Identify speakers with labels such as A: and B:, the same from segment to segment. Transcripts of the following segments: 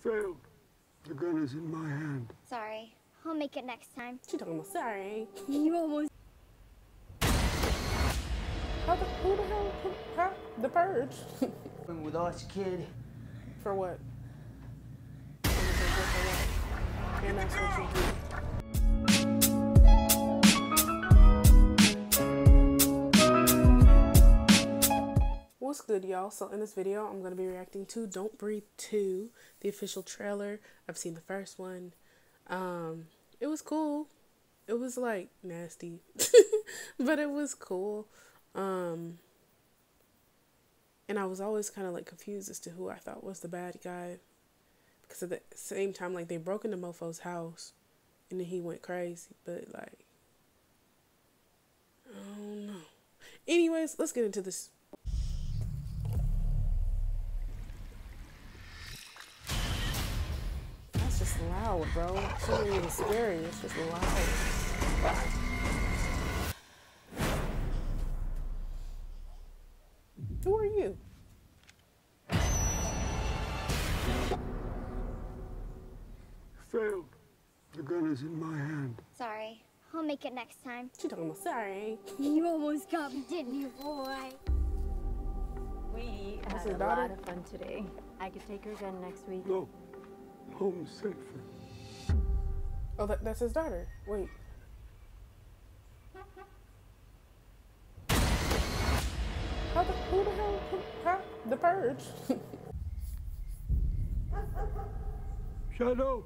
A: failed. The gun is in my hand.
B: Sorry. I'll make it next time.
C: She talking about sorry.
B: You almost.
C: How the, who the hell? Who, huh? The purge.
D: With us, kid.
C: For what? And that's what you do. Good, y'all? So, in this video, I'm going to be reacting to Don't Breathe 2, the official trailer. I've seen the first one. Um, it was cool. It was like nasty, but it was cool. Um, and I was always kind of like confused as to who I thought was the bad guy because at the same time, like they broke into Mofo's house and then he went crazy, but like, I don't know. Anyways, let's get into this. Bro. It's not even scary. It's just loud. Who are you?
A: Failed. The gun is in my hand.
B: Sorry. I'll make it next time.
C: She talking about sorry.
B: You almost got me, didn't you, boy?
E: We had a
C: daughter?
E: lot of fun today. I could take her again next week.
A: No. Home safely.
C: Oh, that, that's his daughter. Wait. How the, who the hell? Who, huh? The purge.
A: Shadow.
B: What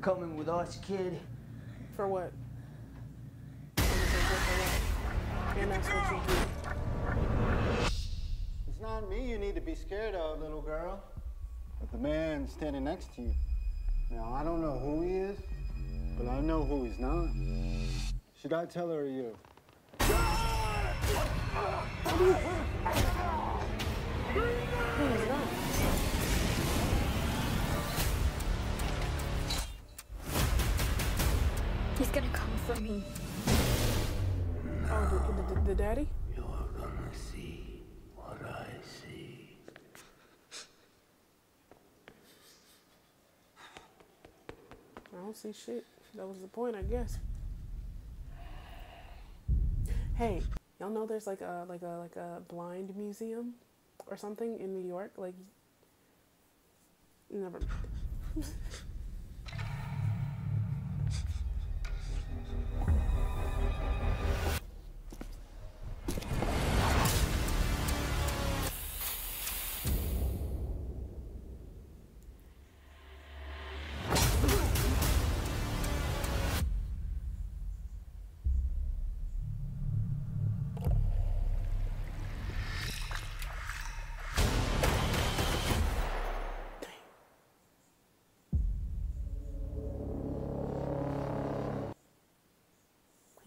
D: coming with us, kid.
C: For what? And that's what you do.
F: It's not me you need to be scared of, little girl, but the man standing next to you. Now, I don't know who he is, but I know who he's not. Should I tell her or you?
C: Oh, the, the, the, the daddy?
G: You're gonna see what I see.
C: I don't see shit. That was the point, I guess. Hey, y'all know there's like a like a like a blind museum or something in New York? Like, never. mind.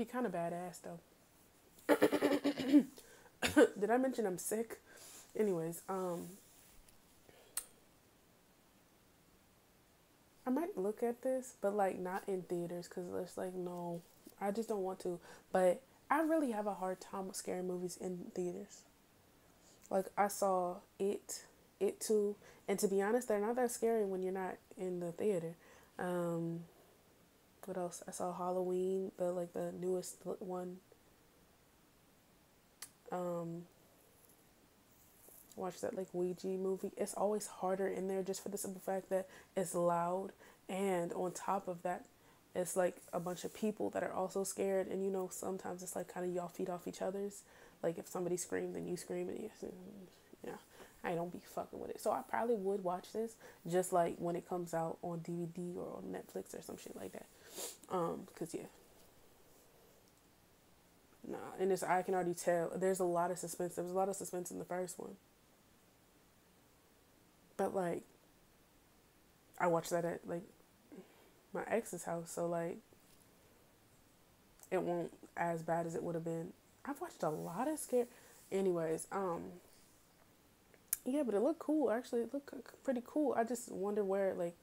C: He kind of badass though. Did I mention I'm sick? Anyways, um, I might look at this, but like not in theaters because it's like no, I just don't want to. But I really have a hard time with scary movies in theaters. Like I saw it, it too, and to be honest, they're not that scary when you're not in the theater. Um, what else? I saw Halloween, the like the newest one. Um, watch that like Ouija movie. It's always harder in there just for the simple fact that it's loud, and on top of that, it's like a bunch of people that are also scared. And you know, sometimes it's like kind of y'all feed off each other's. Like if somebody screamed, then you scream, and you, I don't be fucking with it. So I probably would watch this just like when it comes out on DVD or on Netflix or some shit like that. Um, cause yeah. Nah, and it's I can already tell there's a lot of suspense. There was a lot of suspense in the first one. But like I watched that at like my ex's house, so like it won't as bad as it would have been. I've watched a lot of scare. Anyways, um, yeah, but it looked cool. Actually, it looked pretty cool. I just wonder where, like,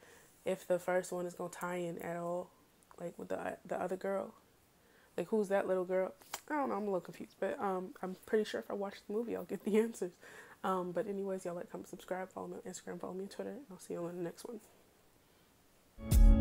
C: if the first one is gonna tie in at all, like with the the other girl. Like, who's that little girl? I don't know. I'm a little confused, but um, I'm pretty sure if I watch the movie, I'll get the answers. Um, but anyways, y'all like, comment, subscribe, follow me on Instagram, follow me on Twitter, and I'll see you on the next one.